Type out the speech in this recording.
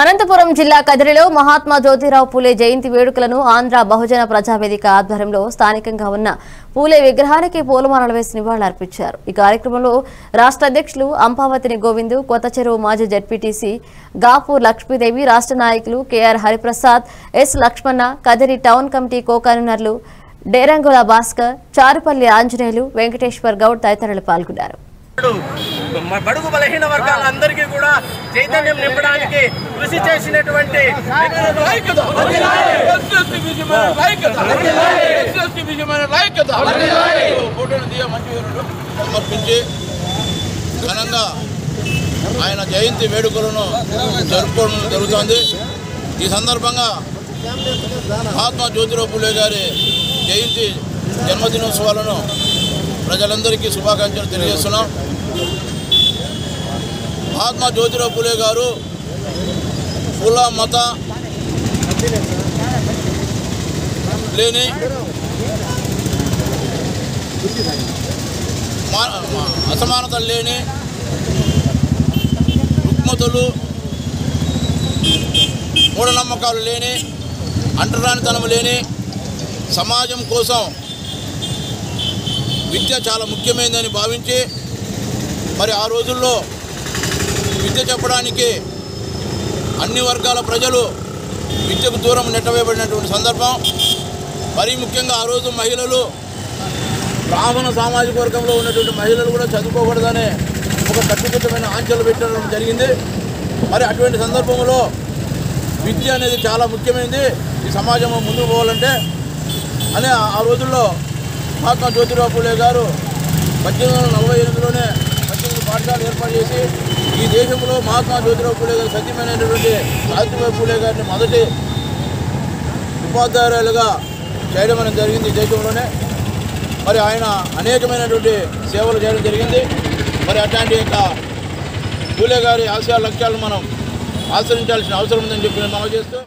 అనంతపురం జిల్లా కదిరిలో మహాత్మా జ్యోతిరావు పూలే జయంతి వేడుకలను ఆంధ్ర బహుజన ప్రజావేదిక ఆధ్వర్యంలో స్థానికంగా ఉన్న పూలే విగ్రహానికి పూలమాలలు వేసి నివాళులర్పించారు. ఈ కార్యక్రమంలో రాష్ట్ర అధ్యక్షులు అంపావతిని గోవిందు కొత్త చెరువు మాజీ జడ్పీటీసీ గాపూర్ లక్ష్మీదేవి రాష్ట్ర నాయకులు KR Hariprasad S Lakshmana Kadiri town committee కోకన్వీనర్లు Derangula Bhaskar Charupalli Anjaneyulu Venkateswar Goud తదితరులు పాల్గొన్నారు. బడుగు బలహీన వర్గాలందరికీ కూడా చైతన్యం నింపడానికి కృషి చేసినటువంటి సమర్పించి ఘనంగా ఆయన జయంతి వేడుకలను జరుపుకోవడం జరుగుతోంది. ఈ సందర్భంగా మహాత్మా జ్యోతిరావు పూలే గారి జయంతి జన్మదినోత్సవాలను ప్రజలందరికీ శుభాకాంక్షలు తెలియజేస్తున్నాం. మహాత్మా జ్యోతిరావు పూలే గారు కుల మత లేని మా- అసమానతలు లేని రుగ్మతులు మూఢనమ్మకాలు లేని అంటరానితనం లేని సమాజం కోసం విద్య చాలా ముఖ్యమైనదని భావించి మరి ఆ రోజుల్లో విద్య చెప్పడానికి అన్ని వర్గాల ప్రజలు విద్యకు దూరం నెట్టవేయబడినటువంటి సందర్భం. మరీ ముఖ్యంగా ఆ రోజు మహిళలు బ్రాహ్మణ సామాజిక వర్గంలో ఉన్నటువంటి మహిళలు కూడా చదువుకోకూడదనే ఒక కట్టుదిట్టమైన ఆంక్షలు పెట్టడం జరిగింది. మరి అటువంటి సందర్భంలో విద్య అనేది చాలా ముఖ్యమైనది ఈ సమాజం ముందుకు పోవాలంటే అని ఆ రోజుల్లో మహాత్మా జ్యోతిరావు పూలే గారు పద్దెనిమిది వందల నలభై ఎనిమిదిలోనే పద్దెనిమిది పాఠశాలలు ఏర్పాటు చేసి ఈ దేశంలో మహాత్మా జ్యోతిరావు పూలే గారు సత్యమైనటువంటి సావిత్రిబాయి పూలే గారిని మొదటి ఉపాధ్యాయులుగా చేయడం అనేది జరిగింది ఈ దేశంలోనే. మరి ఆయన అనేకమైనటువంటి సేవలు చేయడం జరిగింది. మరి అట్లాంటి యొక్క పూలే గారి ఆశయ లక్ష్యాలను మనం ఆచరించాల్సిన అవసరం ఉందని చెప్పి మనం చేస్తూ